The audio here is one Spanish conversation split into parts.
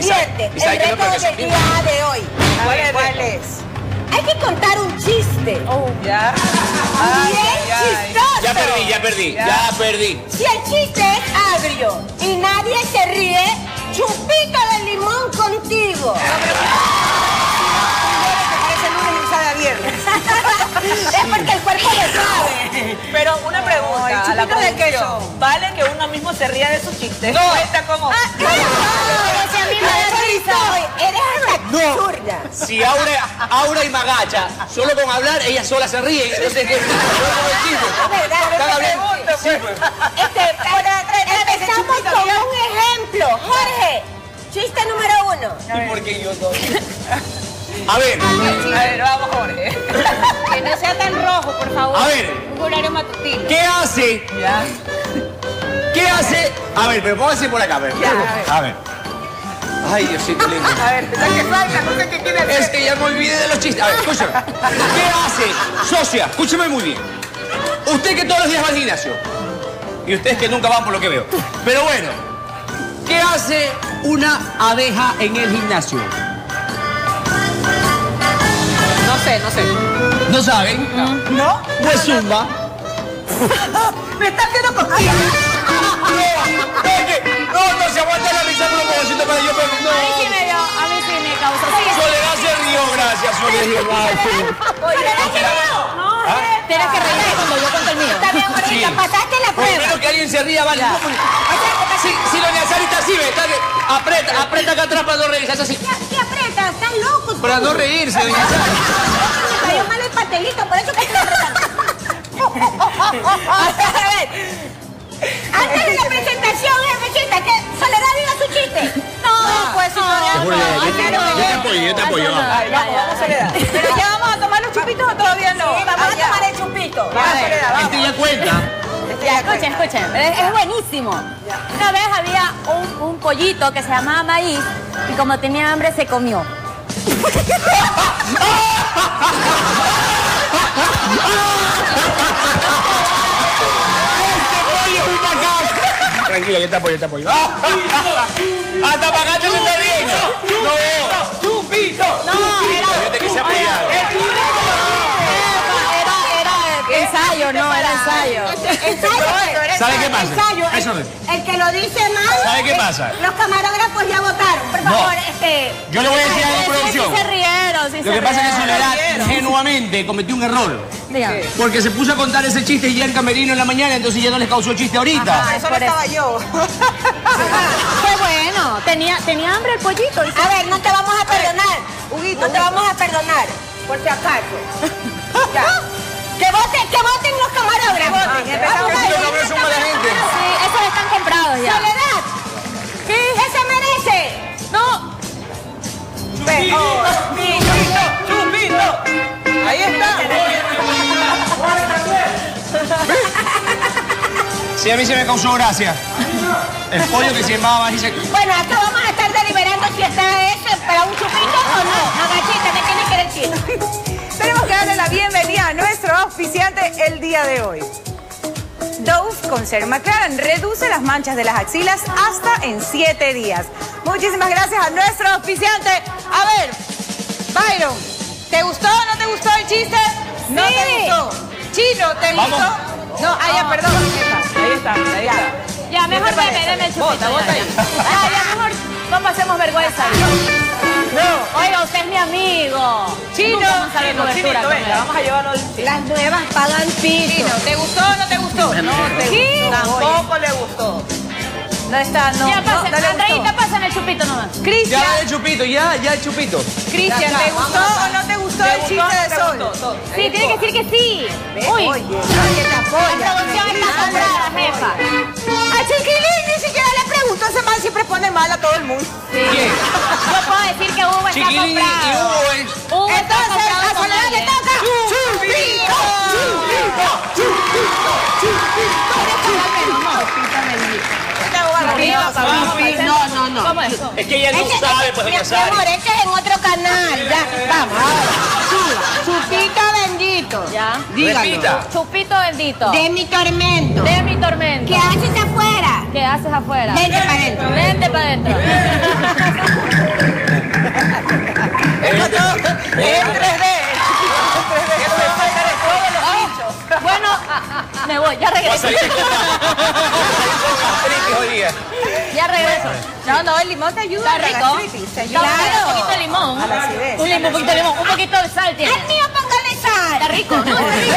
siguiente, el no, reto pero del día de hoy. ¿Cuál es? ¿Cuál es? Hay que contar un chiste. Ya. Bien chistoso. Ya perdí, ya perdí, ya perdí. Si el chiste es agrio y nadie se ríe, chupito de limón contigo. Parece lunes y a viernes. es porque el cuerpo lo sabe. Pero una pregunta, a la de queso. ¿Vale que uno mismo se ría de sus chistes? No. Cuenta como... Ah, Pero si a mí me da risa. Eres una absurda. Si Aura, Aura y Magacha, solo con hablar, ella sola se ríe. Entonces, ¿qué? Es verdad, Están es hablando. verdad. Este, empezamos con un ejemplo. Jorge, chiste número uno. ¿Y por qué yo no? A ver, A ver, vamos, Jorge. Que no sea tan rojo, por favor. a ver, Un horario matutino. ¿qué hace? Ya. ¿Qué hace? A ver, pero póngase por acá, a ver. A ver. Ay, Diosito lindo. A ver, la que falta, no sé qué quiere hacer. Es que ya me olvidé de los chistes. A ver, escúchame. ¿Qué hace? Socia, escúcheme muy bien. Usted que todos los días va al gimnasio. Y ustedes que nunca van por lo que veo. Pero bueno, ¿qué hace una abeja en el gimnasio? No sé, no sé. ¿No saben? ¿No? Pues zumba. Me está haciendo cosquillas. No, no, se aguanta la risa con un pedacito para yo, pero A mí sí no. me dio, a mí sí me causó. Soledad se rió, gracias, Soledad. no, tienes que reír cuando yo cuento el mío. Está bien, gordita, Sí. pasaste la Por lo prueba. menos que alguien se ría, vale. Si, sí ve, está que aprieta, aprieta acá atrás para no así. Para no reírse, doña cayó mal el pastelito, por eso que apretando. A ver, antes de la presentación, jefecita, que Soledad diga su chiste. No, pues no. Yo te apoyo, yo te apoyo. Ay, vamos, vamos, Soledad. Pero ya vamos a tomar los chupitos o todavía no. Sí, vamos Ah, a tomar el chupito. Soledad, vamos. Este ya cuenta. Ya, escuchen, escuchen. Es, es buenísimo. Una vez había un, un pollito que se llamaba Maíz y como tenía hambre se comió. Tranquilo, yo te apoyo, yo te apoyo. ¡Hasta Pagacho se está riendo! ¡No! ¡Chupito! No, ensayo, no, era ensayo. Ensayo. ¿Sabe qué pasa? Ensayo. Eso el, es. el que lo dice mal. ¿Sabe qué eh, pasa? Los camarógrafos ya votaron. Por No. favor, este. Yo le voy a decir algo a la Sí, producción. sí se rieron, sí Lo se que pasa es que. Soledad ingenuamente cometió un error. Porque se puso a contar ese chiste ya en camerino en la mañana, entonces ya no les causó chiste ahorita. Ah, eso no estaba yo. Fue bueno, tenía, tenía hambre el pollito. A ver, no te vamos a perdonar. Huguito, no te vamos a perdonar. Por si acaso. Ya. Que voten, que voten los camarógrafos. voten, empezamos. Vamos a Es que son mala gente. Sí, esos están comprados ya. Soledad. ¿Qué se merece? No, Chupito, chupito. Ahí está. Sí, a mí se me causó gracia. El pollo que se llamaba dice. Bueno, acá vamos a estar deliberando si está ese para un chupito o no. Agachita, ¿de quién es que era nuestro auspiciante el día de hoy. Dove con Ser McLaren reduce las manchas de las axilas hasta en 7 días. Muchísimas gracias a nuestro auspiciante. A ver, Byron, ¿te gustó o no te gustó el chiste? ¿No Sí. te gustó? Chino, ¿te Vamos. gustó? No, ah, ya, perdón. Ahí está, ahí está. ya mejor te parece? deme, deme el chupito. Bota, ya, bota ya. ahí. Ya, ya, mejor no pasemos vergüenza. No. Oiga, usted es mi amigo. Chino, vamos a ver Chinito, venga, vamos a llevarlo al Las nuevas pagan piso. Chino, ¿te gustó o no te gustó? No te Sí. gustó. Tampoco le gustó. No está, no. Ya, pasen, no Andreita, pasen el chupito nomás. Cristian, Ya el chupito, ya, ya el chupito. Cristian, ¿te gustó o no te gustó ¿Te el chiste de Sol? gustó? Sí, tiene que decir que sí. Uy, Oye, nadie te la apoya. producción está comprada, jefa. A Chiquilín le pregunto, ese man siempre pone mal a todo el mundo. ¿Quién? Yo puedo decir que Hugo está Chiquilín y comprado. Hugo es. Entonces, comprado a con Soledad le alguien. toca. ¡Chupito! No, no, no. ¿Cómo es? Es que ella no Ese- sabe, ese- pues, mi, doña mi amor, este es en otro canal. Ya, vamos. Chupito bendito. Ya. Repita. Chupito bendito. De mi tormento. De mi tormento. ¿Qué haces afuera? ¿Qué haces afuera? Vente para adentro. Vente para adentro. Bueno, me voy, ya regreso. ya regreso. No, no, el limón te ayuda. Está rico. Claro. Un poquito de limón. Un, limón, un poquito de limón, un poquito de sal. Tiene. ¡Ay, mío, póngale sal! Está rico, no, está rico.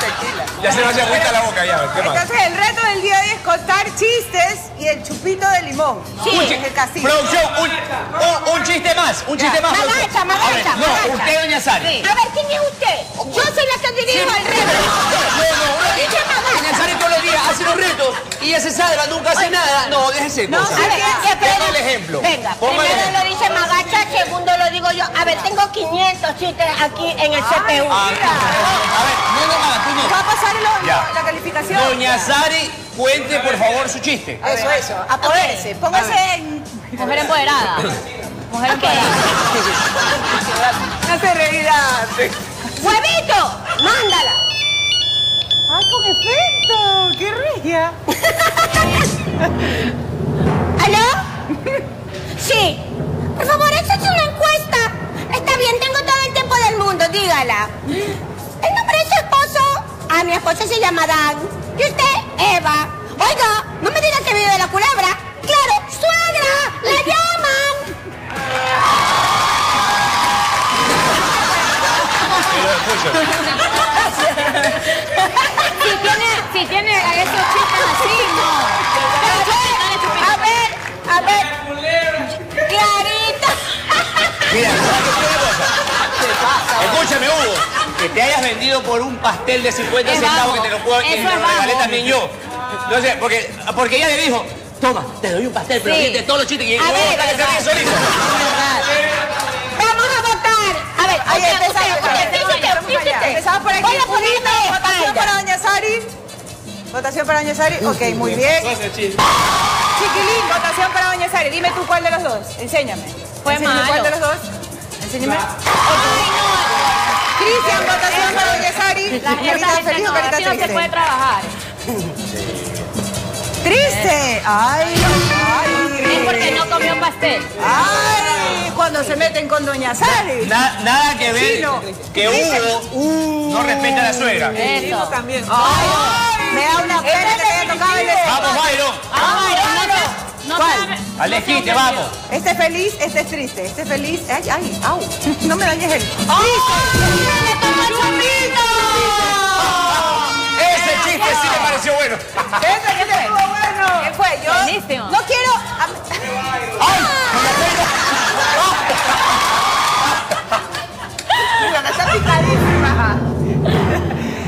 tequila. Ya se me hace agüita la boca ya. ¿Qué más? Entonces, el reto del día de hoy es contar chistes y el chupito de limón. Un el castigo. Producción, un, un- un chiste más, un chiste más. Magacha, producción. magacha, A ver, magacha. No, usted, doña Sari. A ver, ¿quién es usted? Yo soy la que dirijo el reto. No, no, no. Doña Sari y ella se salva, nunca hace nada. No, déjese No, cosas. a ver, ¿qué Ponga el ejemplo. Venga, Ponga el primero ejemplo. lo dice Magacha, segundo lo digo yo. A ver, tengo 500 chistes aquí en el CPU. Ah, A ver, no, no, nada, tú Va a no. pasar la calificación. Doña Sari, cuente por favor su chiste. Eso, eso. Apodérese. Póngase en. Mujer empoderada. Mujer empoderada. No se reirá. ¡Huevito! ¡Mándala! ¡Ay, con efecto! ¡Qué regia! ¿Aló? Sí. Por favor, esa es una encuesta. Está bien, tengo todo el tiempo del mundo, dígala. ¿El nombre de su esposo? Ah, mi esposo se llama Dan. ¿Y usted? Eva. Oiga, no me diga que vive de la culebra. ¡Claro, suegra! ¡La llaman! Si tiene, si tiene esos chistes así, no. A ver, a ver. Clarita. Mira, ¿sabes qué es una cosa? Escúchame, Hugo. Que te hayas vendido por un pastel de 50 Es centavos bajo. que te lo puedo y me lo regalé también yo. No sé, porque, porque ella le dijo, toma, te doy un pastel, pero Sí. todos los chistes que A ver, que se ríe solito. Vamos a votar. A ver, Ahí usted, empezamos. Votación para Doña Sari. Ok, muy bien. Chiquilín, votación para Doña Sari. Dime tú cuál de los dos. Enséñame. Fue Enséñame malo. ¿Cuál de los dos? Enséñame. Cristian, votación para Doña Sari. La Carita feliz o carita así no se puede triste. trabajar. Triste. Ay, Es porque no comió pastel. Ay, cuando se meten con Doña Sari. Na- nada que ver Chino. que Hugo no respeta a la suegra. Eso. También. Ay, me da una pena que te haya tocado el Vamos, Byron. No te- no te- ¿Cuál? no te Al esquite, vamos. Este es feliz, este es triste. Este es feliz. Ay, ay, au. No me dañes el. Ese chiste sí me pareció bueno. Que estuvo bueno. ¿Qué fue? Yo Buenísimo. no quiero. Mira, me está picadísima.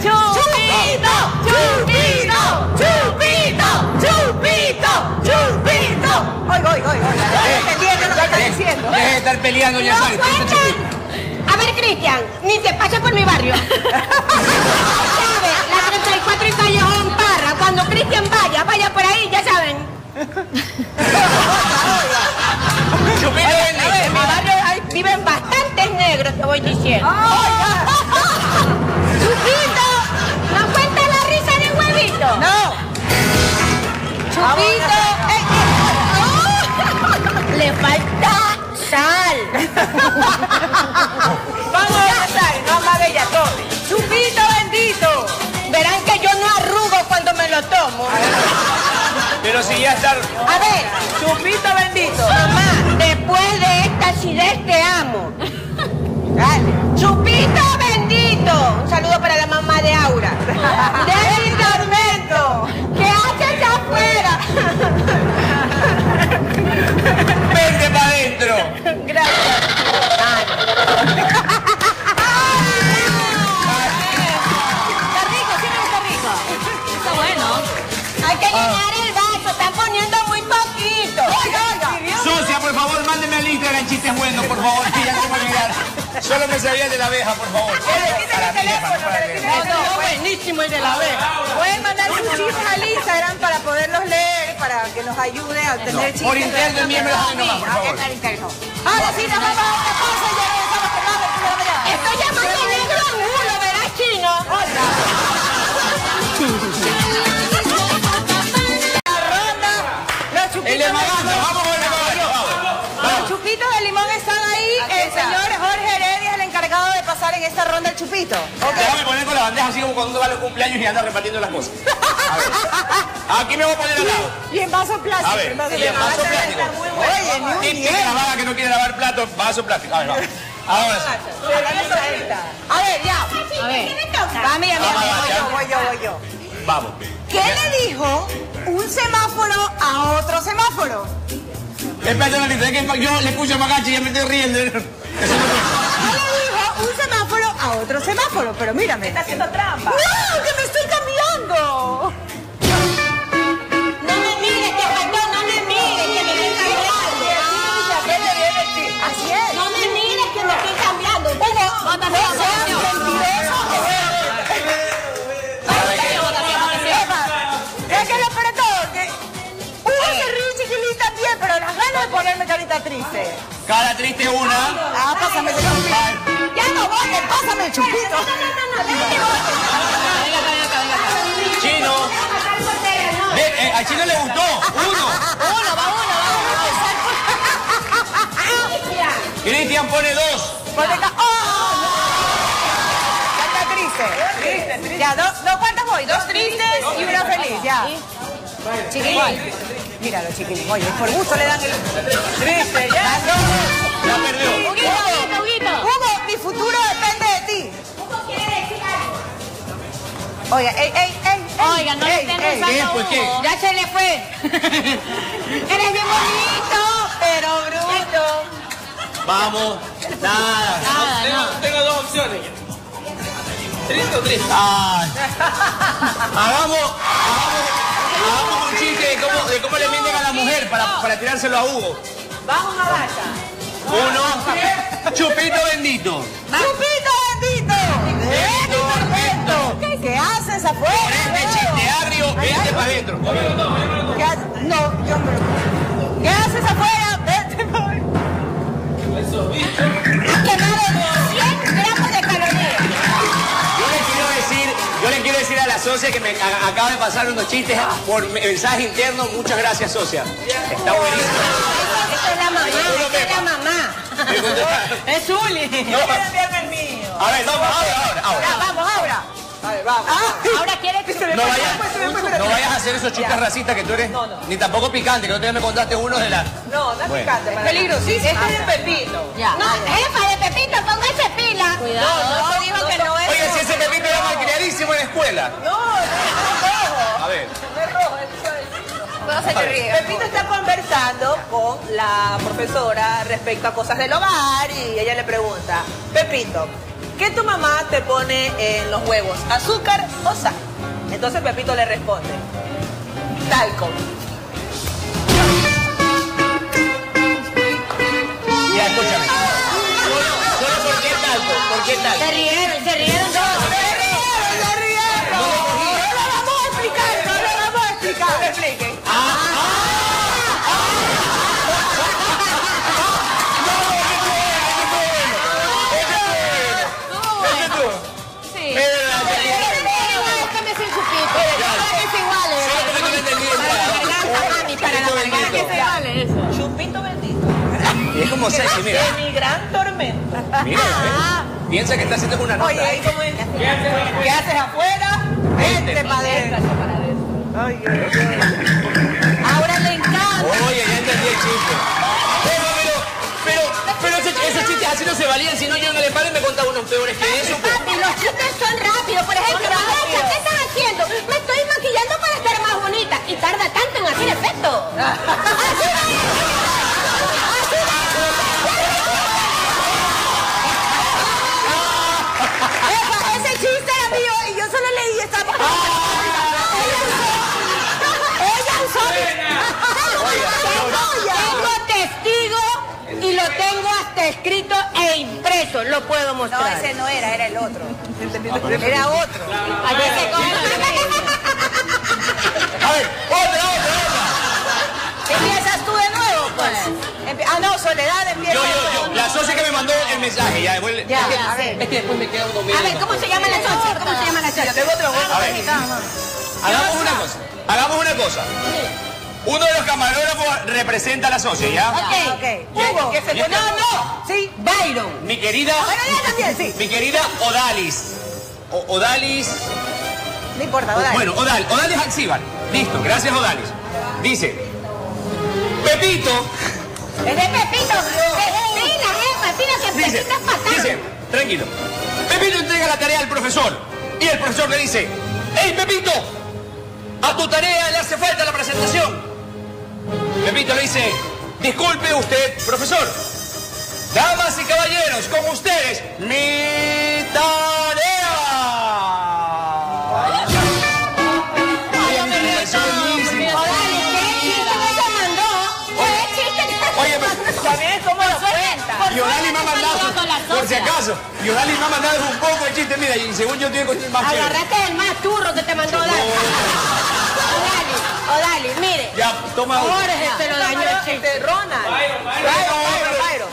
¡Chupito! ¡Chupito! ¡Chupito! ¡Chupito! ¡Chupito! Entendiendo lo que está diciendo. Deje de estar peleando, ya sabes. A ver, Cristian, ni se pase por mi barrio. ¿Sabe? La 34 y Callejón Parra. Cuando Cristian vaya, vaya por ahí, ya saben. Chupito A ver, bendice. en mi barrio hay- viven bastantes negros, te voy diciendo. ¡Chupito! ¿No cuenta la risa de huevito? No. ¡Chupito! Eh, eh, Le falta sal. Pero si ya está... A ver, Chupito bendito. mamá, después de esta acidez te amo. Dale. ¡Chupito bendito! Un saludo para la mamá de Aura. ¡De Solo me sabía el de la abeja, por favor. Para mí, para mí, para mí. No, buenísimo el de la abeja. Pueden mandar sus chistes al Instagram para poderlos leer, para que nos ayude a tener chistes. Por interno envíenmelo a mí nomás, por favor. Ahora sí, nos vamos ronda el chupito. Ok. Déjame poner con la bandeja así como cuando uno va a los cumpleaños y anda repartiendo las cosas. A ver. Aquí me voy a poner al lado. Y en vaso plástico. A ver, en vaso y en vaso plástico. Oye, ni un Típica bien. la vaga que no quiere lavar platos, vaso plástico. A ver, vamos. Ahora sí. A ver, ya. A ver. ¿Qué me toca? Ya. yo, voy yo, voy yo. Vamos. ¿Qué le dijo un semáforo a otro semáforo? Espérate que yo le escucho a Magachi y ya me estoy riendo. ¿Qué le dijo un semáforo a otro semáforo? Pero mírame. Está haciendo trampa. ¡No! ¡Que me estoy cambiando! No me mires, que faltó, no me mires, que me estoy cambiando. Así es. No me mires, que me estoy cambiando. De ríe chiquilita bien, pero las ganas de ponerme carita triste. Cara triste una. Ah, pásame el chupito. Ya no voy, pásame el chupito. Chino. De- eh, a Chino le gustó. Uno. Uno, va uno, va Cristian pone dos. ¡Oh! Carita triste. Ya, dos, dos cuántas voy, dos tristes y una feliz, ya. Chiquilín. Míralo, chiquilín. Oye, por gusto le dan el triste, ya. Ya perdió. Futuro depende de ti. Oiga, ey, ey, ey. Oiga, no le estén rezando Pues. Ya se le fue. Eres bien bonito, pero bruto. Vamos. Nada. Nada, no. Tengo dos opciones. ¿Triste o triste? Ay. Hagamos, hagamos, hagamos un chiste de cómo, de cómo le mienten a la mujer para, para tirárselo a Hugo. Vamos a bacha. Uno. Chupito bendito. ¡Chupito bendito! ¿Qué, haces afuera? Por este chiste agrio, vente para adentro. ¿Qué ha- No, yo me... ¿Qué haces afuera? Vete para ha quemado 100 gramos de calorías. Yo le quiero decir, yo le quiero decir a la socia que me a- acaba de pasar unos chistes por mensaje interno. Muchas gracias, socia. Está buenísimo. Esta es la mamá, esta es la mamá. Es Zuli. No, Envíame el mío. a ver, vamos, ahora, ahora, ahora. Ya, vamos, ahora. Ahora quiere No vayas, no vayas a hacer esos chistes racistas que tú eres, ni tampoco picante, que otro día me contaste uno de la... No, no es Bueno. picante. Peligrosísimo. Este es de Pepito. Ya. No, jefa de Pepito, póngase pila. Cuidado. No, dijo que no es... Oye, si ese Pepito era malcriadísimo en la escuela. No, no es rojo. A ver. No es rojo, es No se te ríe. Pepito está conversando con la profesora respecto a cosas del hogar y ella le pregunta, Pepito, ¿qué tu mamá te pone en los huevos? ¿Azúcar o sal? Entonces Pepito le responde, talco. Ya, escúchame. Solo, solo por qué talco, por qué talco. Se rieron, se rieron todos. Como sexy, mira. De mi gran tormenta. Mira, ¿eh? Piensa que está haciendo una nota. Oye, ahí como es. ¿Qué haces afuera? Vente para adentro. Ahora le encanta. Oye, ya entendí el chiste. Pero, pero, pero, pero ese- esos chistes así no se valían, si no yo en el empalme me contaba unos peores que eso. pues. Papi, los chistes son rápidos. Por ejemplo, ¿qué estás haciendo? Me estoy maquillando para Puedo No, mostrar. ese no era, era el otro. Era otro. A ver, otra, otra, otra. Empiezas tú de nuevo, pues. Ah, no, Soledad empieza. Yo, yo, yo, la socia que me mandó el mensaje, ya, después, Ya, a ver. es que después me queda uno medio. A ver, ¿cómo se llama la socia? ¿Cómo se llama la socia? A ver, hagamos una cosa, hagamos una cosa. Uno de los camarógrafos representa a la socia, ¿ya? Ok. Ok. Hugo. ¿Qué se está. no. Sí. Byron. Mi querida, Bueno, ya también, sí. mi querida Odalis. O- Odalis. No importa, dale. Bueno, Odal, Odalis Axíbar. Listo, gracias Odalis. Dice, Pepito, Es de Pepito. Pepina, eh, Pepina, que dice, Pepito es fatal. dice, tranquilo. Pepito entrega la tarea al profesor. Y el profesor le dice, ¡Ey, Pepito! A tu tarea le hace falta la presentación. Pepito le dice, disculpe usted, profesor. Damas y caballeros, con ustedes, mi tarea. Oye, me pareció buenísimo. Odali, ¿qué chiste que se mandó? ¿Qué chiste que Oye, pero- También es como lo cuenta. Me ha mandado, por si acaso, y Odali me ha mandado un poco de chiste, mira, y según yo tiene que más chévere. Agarraste el más turro que te mandó Odali. Odali, Odali, mire. Ya, toma uno. Jorge se lo dañó el chiste. Ronald. Byron, Byron. Byron.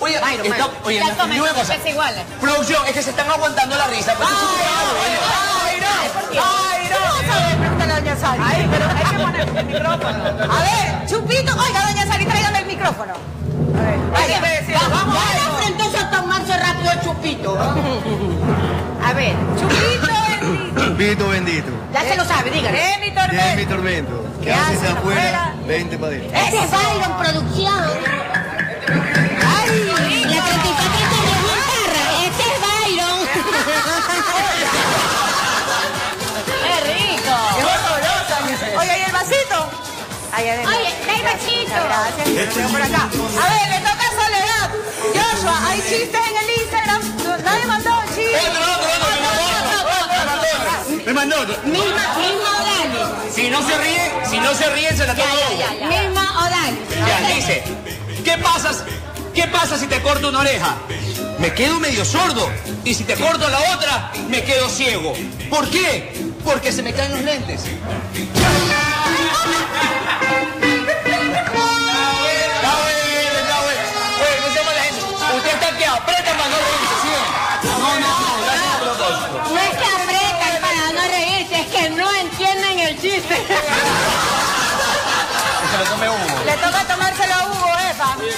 Oye, Byron, está- oye, Ya no- una cosa. iguales. Producción, es que se están aguantando la risa. Pues, esto es un programa bueno. Vamos a ver, pregúntale a doña Sari. Ay, pero hay que poner el micrófono. A ver, Chupito. Oiga, doña Sari, tráigame el micrófono. A ver, Hay que vaya. decirlo. Vamos, Vaya Byron. frente entonces a tomarse rápido el chupito. A ver, Chupito bendito. Chupito bendito. ya se lo sabe, dígale. De mi ¿Qué es mi tormento. tormento? ¿Qué ¿Qué haces haces afuera? afuera? Vente para adentro. Ese es Byron Producción. Ay, la 34 de Guitarra. Este es Byron. ¡Qué rico! Oye, ¿y el vasito? Ahí adentro. Oye, ve el vasito. Gracias. Veo por acá. A ver, le toca a Soledad. Joshua, hay chistes en el Instagram. Nadie mandó chistes. Otro, otro, otro, me mandó otro. Me mandó Misma, misma Odali. Si no se ríe, si no se ríe, se la toma uno. Misma Odali. Ya, dice, ¿qué pasa, ¿qué pasa si te corto una oreja? Me quedo medio sordo. Y si te corto la otra, me quedo ciego. ¿Por qué? Porque se me caen los lentes.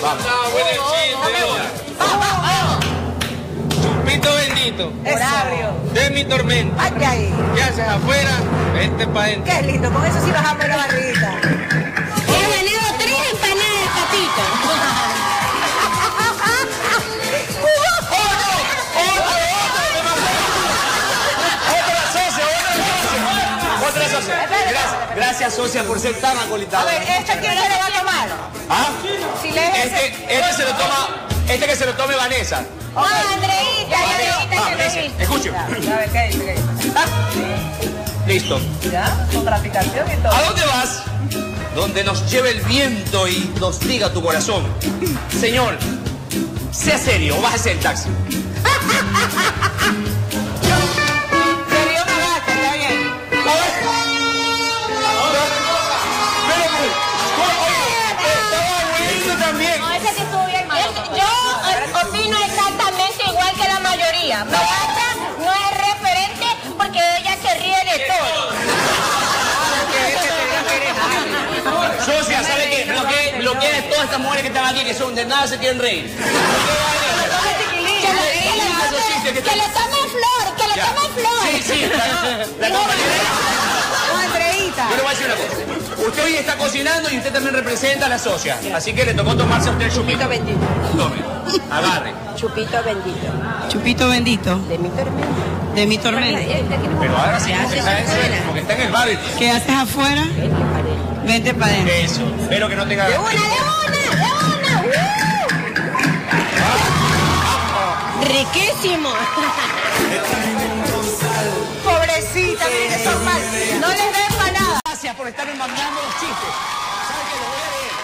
Ah, bueno el chiste, hola. Chupito bendito. Eso. De mi tormento. Ay, ay. ¿Qué haces afuera? Vente para adentro. Qué lindo, con eso sí bajamos la barriguita. He ganado tres empanadas, papito. ¡Otra socia, otra socia! ¡Otra socia! Gracias, gracias, socia, por ser tan A acolitada. ver, ¿este quién se lo va a tomar? ¿Ah? Este, este se lo toma, este que se lo tome Vanessa. No, Andreita, Andreita, Ah, que lo dice, viste. escuche. A ver, ¿qué dice? ¿Qué dice? Listo. ¿Ya? Con traficación y todo. ¿A dónde vas? Donde nos lleve el viento y nos diga tu corazón. Señor, sea serio, bájese el taxi. Beata no es referente porque ella se ríe de todo. Socia, ¿sabe qué? Bloquee, bloquee a todas estas mujeres que están aquí, que son de nada se quieren reír. Que le, tome- flor, que le tome flor. Sí, sí, la, la compañera. Andreita. Yo le voy a decir una cosa. Usted hoy está cocinando y usted también representa a la socia. Así que le tocó tomarse a usted el chupito. bendito. Tome, agarre. Chupito bendito. Chupito bendito De mi tormento. de mi tormento. Pero ahora sí, porque está, en- porque está en el bar. ¿Qué haces afuera? Vente para adentro. Eso. Espero que no tenga... De una, de una, de una. ¡Uh! Riquísimo. Pobrecita, miren que son mal. No les nada. Gracias por estarme mandando los chistes. ¿Sabe qué? Lo voy a leer.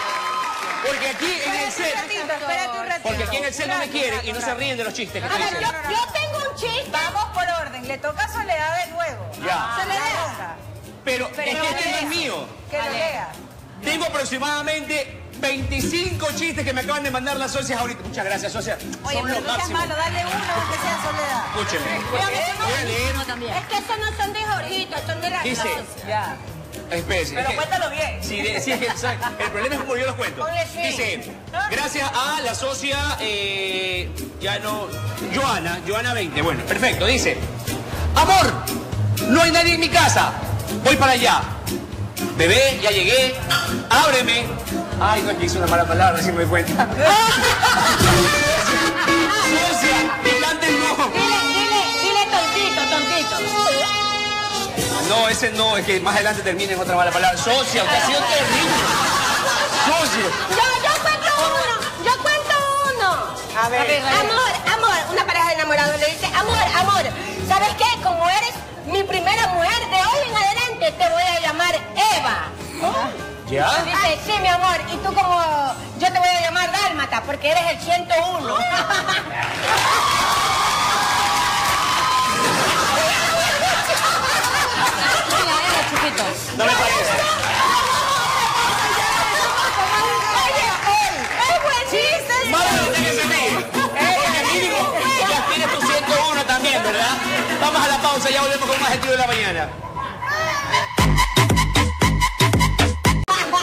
Porque aquí en el Espérate un set... ratito, espérate un ratito. Porque aquí en el set no me quieren y no se ríen de los chistes que A ver, yo, yo tengo un chiste. Vamos por orden. Le toca a Soledad de nuevo. Ya. Soledad. Pero es que este no es mío. Que lo lea. Tengo aproximadamente 25 chistes que me acaban de mandar las socias ahorita. Muchas gracias, socias. Oye, Son pero no seas malo, dale uno aunque sea Soledad. Escúchenme. Voy a leer. Es que esos no son de Jorgito, son de la Dice, Ya. Pero cuéntalo bien. Sí, de- sí, es que ¿sabe? el problema es como yo los cuento. Oye, sí. Dice, gracias a la socia, eh, ya no, Joana, Joana 20. Bueno, perfecto. Dice, amor, no hay nadie en mi casa. Voy para allá. Bebé, ya llegué. Ábreme. Ay, no, es que hice una mala palabra, si me di cuenta. socia, picante no. Dile, dile, dile tontito, tontito. No, ese no, es que más adelante termina en otra mala palabra. Socia, usted ha sido terrible. Socia. Yo, yo cuento uno, yo cuento uno. A ver. Amor, amor, una pareja de enamorados le dice, amor, amor, ¿sabes qué? Como eres mi primera mujer, de hoy en adelante te voy a llamar Eva. ¿Ya? Dice, sí, mi amor, y tú como, yo te voy a llamar Dálmata, porque eres el 101. chiquito. No me parece. ¡Es buen chiste! Más de lo que se ríe. Porque mínimo, ya tienes tu 101 también, ¿verdad? Vamos a la pausa, ya volvemos con más el tiro de la mañana.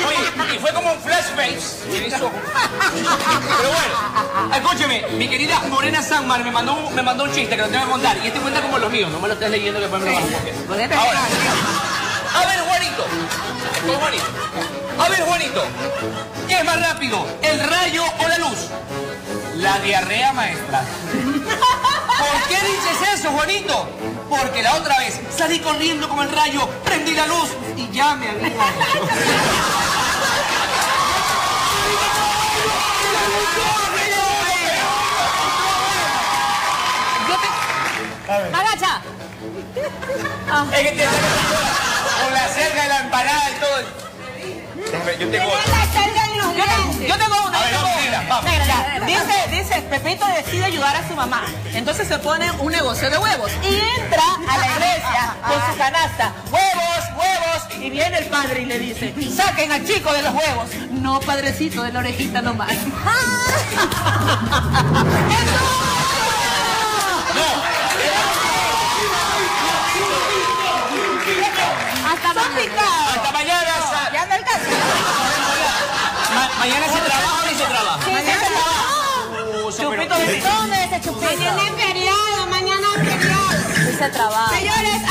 Oye, y fue como un flashback. Pero bueno, escúcheme, mi querida Morena Sanmar me mandó, un, me mandó un chiste que lo tengo que contar. Y este cuenta como los míos, no me lo estés leyendo que después me lo vas a. Ahora, a ver, Juanito. Juanito. A ver, Juanito. ¿Qué es más rápido, el rayo o la luz? La diarrea, maestra. ¿Por qué dices eso, Juanito? Porque la otra vez salí corriendo con el rayo, prendí la luz y ya me había. Agacha. Te con la cerca de la empanada y todo. Yo tengo otra. La salga en los dientes. Yo tengo una. A ver, yo tengo vamos, una. Dice, dice, Pepito decide ayudar a su mamá. Entonces se pone un negocio de huevos. Y entra a la iglesia con su canasta. Huevos, huevos. Y viene el padre y le dice, saquen al chico de los huevos. No, padrecito, de la orejita nomás. Hasta mañana. Hasta mañana. Ya no alcanza. Ma- mañana se trabaja o no se trabaja. Mañana se trabaja. Chupito, bebé. ¿Dónde es ese chupito? Mañana es feriado, mañana es feriado. Sí se trabaja. Señores,